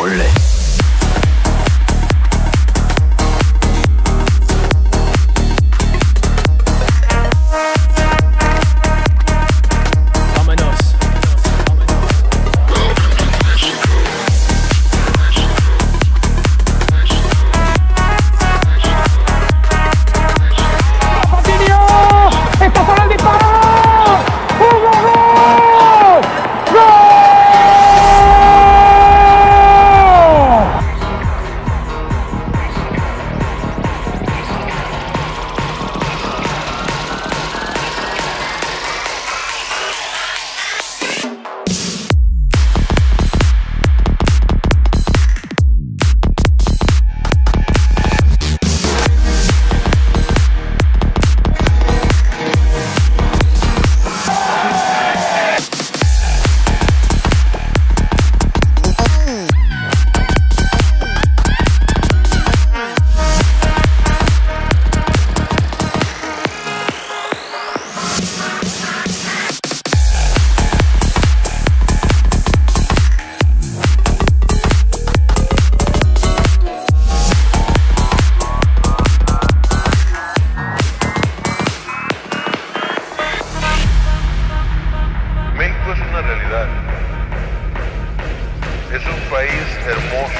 원래. país hermoso.